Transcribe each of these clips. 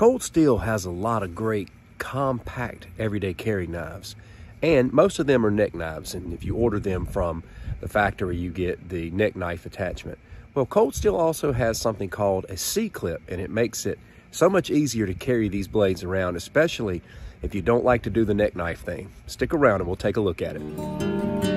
Cold Steel has a lot of great compact everyday carry knives and most of them are neck knives and if you order them from the factory you get the neck knife attachment. Well Cold Steel also has something called a C-clip and it makes it so much easier to carry these blades around especially if you don't like to do the neck knife thing. Stick around and we'll take a look at it.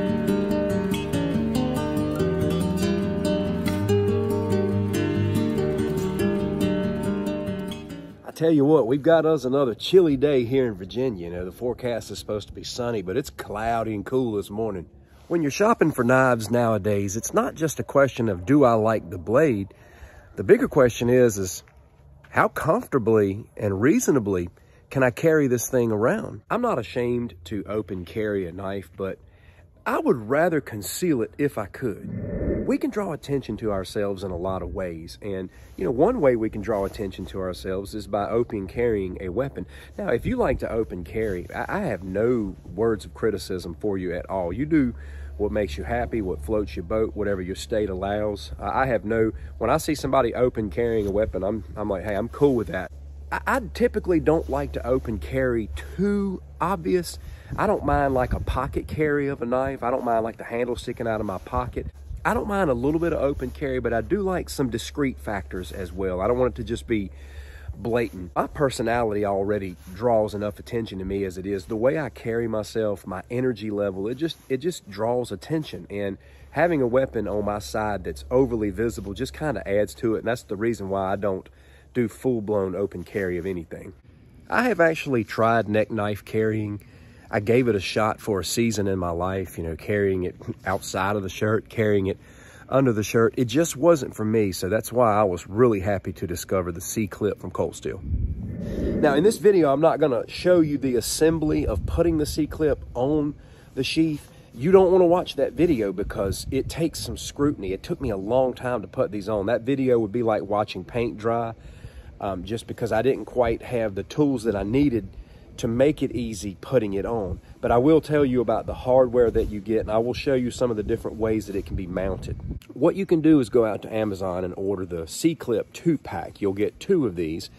Tell you what, we've got us another chilly day here in Virginia. You know, the forecast is supposed to be sunny, but it's cloudy and cool this morning. When you're shopping for knives nowadays, it's not just a question of do I like the blade? The bigger question is, is how comfortably and reasonably can I carry this thing around? I'm not ashamed to open carry a knife, but I would rather conceal it if I could. We can draw attention to ourselves in a lot of ways. And, you know, one way we can draw attention to ourselves is by open carrying a weapon. Now, if you like to open carry, I, have no words of criticism for you at all. You do what makes you happy, what floats your boat, whatever your state allows. I have no, when I see somebody open carrying a weapon, I'm, I'm like, hey, I'm cool with that. I, typically don't like to open carry too obvious I don't mind like a pocket carry of a knife. I don't mind like the handle sticking out of my pocket. I don't mind a little bit of open carry, but I do like some discreet factors as well. I don't want it to just be blatant. My personality already draws enough attention to me as it is. The way I carry myself, my energy level, it just it just draws attention. And having a weapon on my side that's overly visible just kind of adds to it. And that's the reason why I don't do full-blown open carry of anything. I have actually tried neck knife carrying I gave it a shot for a season in my life, you know, carrying it outside of the shirt, carrying it under the shirt. It just wasn't for me. So that's why I was really happy to discover the C-clip from Cold Steel. Now in this video, I'm not gonna show you the assembly of putting the C-clip on the sheath. You don't wanna watch that video because it takes some scrutiny. It took me a long time to put these on. That video would be like watching paint dry um, just because I didn't quite have the tools that I needed to make it easy putting it on. But I will tell you about the hardware that you get and I will show you some of the different ways that it can be mounted. What you can do is go out to Amazon and order the C-Clip 2-pack. You'll get two of these.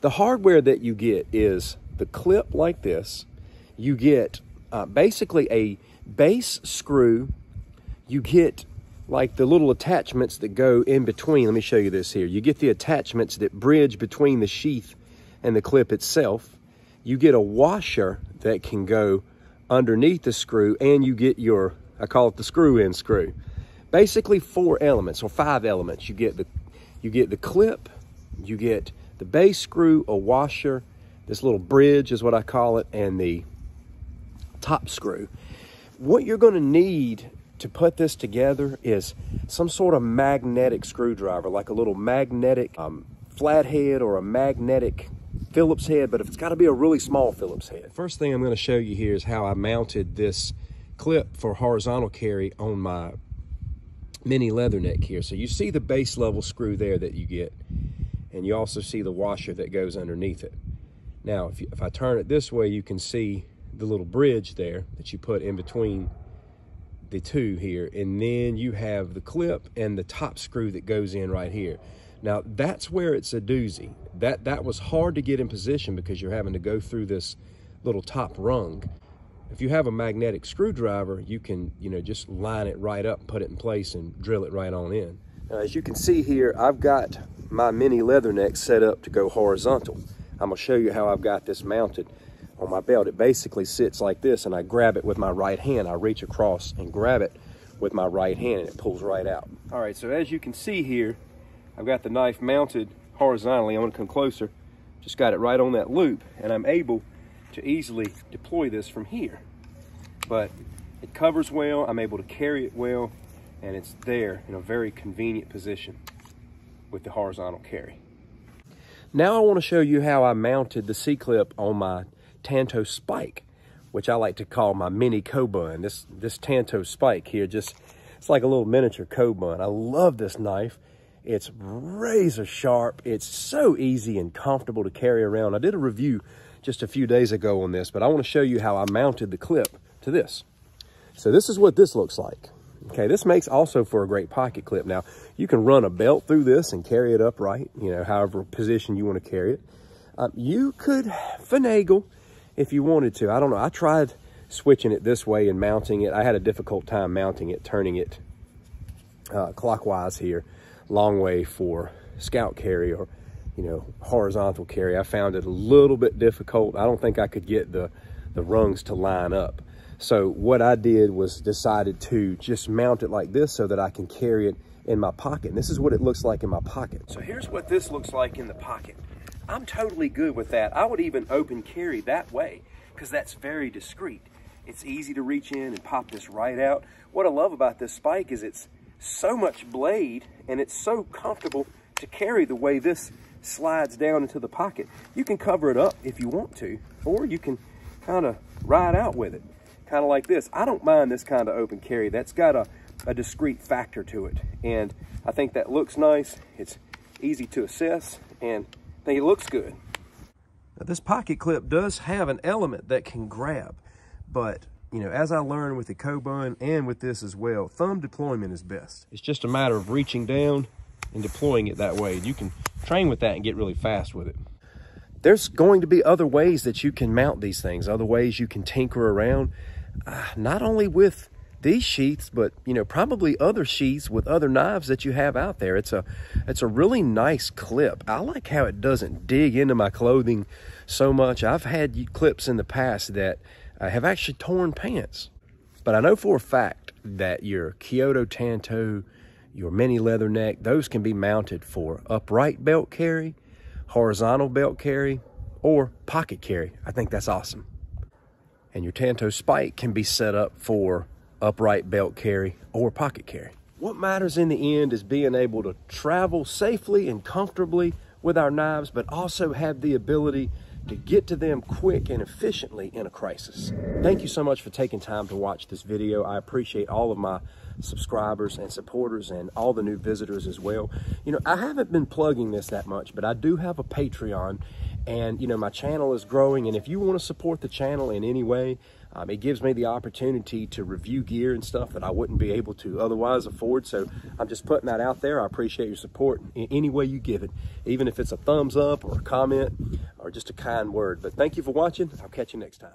The hardware that you get is the clip like this. You get uh, basically a base screw. You get like the little attachments that go in between. Let me show you this here. You get the attachments that bridge between the sheath and the clip itself you get a washer that can go underneath the screw and you get your, I call it the screw in screw. Basically four elements or five elements. You get the, you get the clip, you get the base screw, a washer, this little bridge is what I call it, and the top screw. What you're gonna need to put this together is some sort of magnetic screwdriver, like a little magnetic um, flathead or a magnetic Phillips head, but if it's got to be a really small Phillips head. First thing I'm going to show you here is how I mounted this clip for horizontal carry on my mini Leatherneck here. So you see the base level screw there that you get, and you also see the washer that goes underneath it. Now, if, you, if I turn it this way, you can see the little bridge there that you put in between the two here. And then you have the clip and the top screw that goes in right here. Now that's where it's a doozy. That, that was hard to get in position because you're having to go through this little top rung. If you have a magnetic screwdriver, you can, you know, just line it right up, put it in place and drill it right on in. Now, as you can see here, I've got my mini Leatherneck set up to go horizontal. I'm gonna show you how I've got this mounted on my belt. It basically sits like this and I grab it with my right hand. I reach across and grab it with my right hand and it pulls right out. All right, so as you can see here, I've got the knife mounted horizontally. I'm gonna come closer. Just got it right on that loop and I'm able to easily deploy this from here. But it covers well, I'm able to carry it well, and it's there in a very convenient position with the horizontal carry. Now I wanna show you how I mounted the C-clip on my Tanto spike, which I like to call my mini Kobun. This, this Tanto spike here, just, it's like a little miniature Kobun. I love this knife. It's razor sharp. It's so easy and comfortable to carry around. I did a review just a few days ago on this, but I want to show you how I mounted the clip to this. So this is what this looks like. Okay, this makes also for a great pocket clip. Now, you can run a belt through this and carry it upright, you know, however position you want to carry it. Um, you could finagle if you wanted to. I don't know. I tried switching it this way and mounting it. I had a difficult time mounting it, turning it uh, clockwise here, long way for scout carry or, you know, horizontal carry. I found it a little bit difficult. I don't think I could get the, the rungs to line up. So what I did was decided to just mount it like this so that I can carry it in my pocket. And this is what it looks like in my pocket. So here's what this looks like in the pocket. I'm totally good with that. I would even open carry that way because that's very discreet. It's easy to reach in and pop this right out. What I love about this spike is it's so much blade and it's so comfortable to carry the way this slides down into the pocket. You can cover it up if you want to, or you can kind of ride out with it, kind of like this. I don't mind this kind of open carry. That's got a, a discreet factor to it. And I think that looks nice. It's easy to assess and I think it looks good. Now this pocket clip does have an element that can grab. But, you know, as I learned with the Kobun and with this as well, thumb deployment is best. It's just a matter of reaching down and deploying it that way. You can train with that and get really fast with it. There's going to be other ways that you can mount these things, other ways you can tinker around, uh, not only with these sheaths, but you know, probably other sheaths with other knives that you have out there. It's a, it's a really nice clip. I like how it doesn't dig into my clothing so much. I've had clips in the past that uh, have actually torn pants. But I know for a fact that your Kyoto Tanto, your mini Leatherneck, those can be mounted for upright belt carry, horizontal belt carry, or pocket carry. I think that's awesome. And your Tanto spike can be set up for upright belt carry or pocket carry. What matters in the end is being able to travel safely and comfortably with our knives, but also have the ability to get to them quick and efficiently in a crisis. Thank you so much for taking time to watch this video. I appreciate all of my subscribers and supporters and all the new visitors as well. You know, I haven't been plugging this that much, but I do have a Patreon and, you know, my channel is growing. And if you want to support the channel in any way, um, it gives me the opportunity to review gear and stuff that I wouldn't be able to otherwise afford. So I'm just putting that out there. I appreciate your support in any way you give it, even if it's a thumbs up or a comment or just a kind word. But thank you for watching. I'll catch you next time.